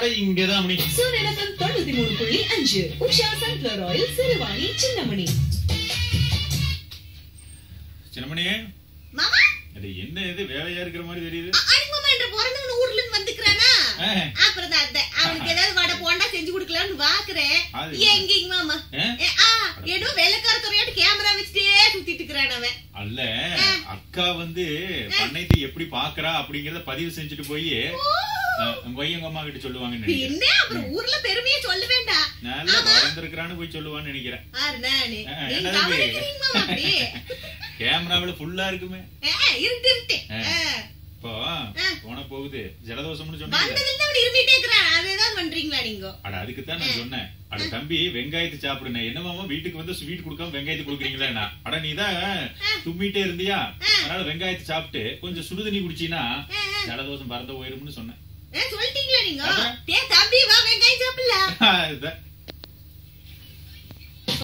சாப்பாடு இங்கதான் மணி சூரியநகரம் தொண்ணூத்தி மூணு புள்ளி அஞ்சு. Usha sunflower oil Siruvani Chinnamani. மாமா? அது என்ன இது? வேலையா இருக்கிற மாதிரி தெரியுது. அ- அடி மாமா என்ற பிறந்தவன் ஊர்ல இருந்து வந்துக்கிறானா? ஆ. அப்புறம் தான் அந்த அவனுக்கு ஏதாவது வடை போண்டா செஞ்சு கொடுக்கலாம்னு பாக்குறேன் அது எங்கீங்க மாமா. ஆ? ஏ, ஆ, ஏதோ வெள்ளக்கார துறையாட்டு கேமரா வச்சுட்டே சுத்திட்டு இருக்கிறான் அவன். அல்ல அக்கா வந்து பண்ணையத்தை எப்படி பாக்குறா அப்படிங்கறத பதிவு செஞ்சுட்டு போய் அம்மா கிட்ட சொல்லுவாங்கன்னு என்ன அப்புறம் ஊர்ல பெருமையா சொல்ல வேண்டாம் நல்லா வளர்ந்துருக்கிறான்னு போய் சொல்லுவான்னு நினைக்கிறேன். கேமராவில ஃபுல்லா இருக்குமே. இப்போ போன போகுது. ஜலதோஷம்னு சொன்னீங்க அட அதுக்கு தான் நான் சொன்னேன். அட தம்பி வெங்காயத்தை சாப்பிடுனேன் என்னமாமா வீட்டுக்கு வந்து ஸ்வீட் கொடுக்காம வெங்காயத்தை கொடுக்குறீங்களா அட நீ தான் தும்மிட்டே இருந்தியா? அதனால வெங்காயத்தை சாப்பிட்டு கொஞ்சம் சுடுதண்ணி குடிச்சீன்னா ஜலதோஷம் பறந்து போயிரும்னு சொன்னேன். சொல்லிட்டீங்களா நீங்க தம்பி வா வெங்காயம் சாப்பிடலாம் இதுதான்.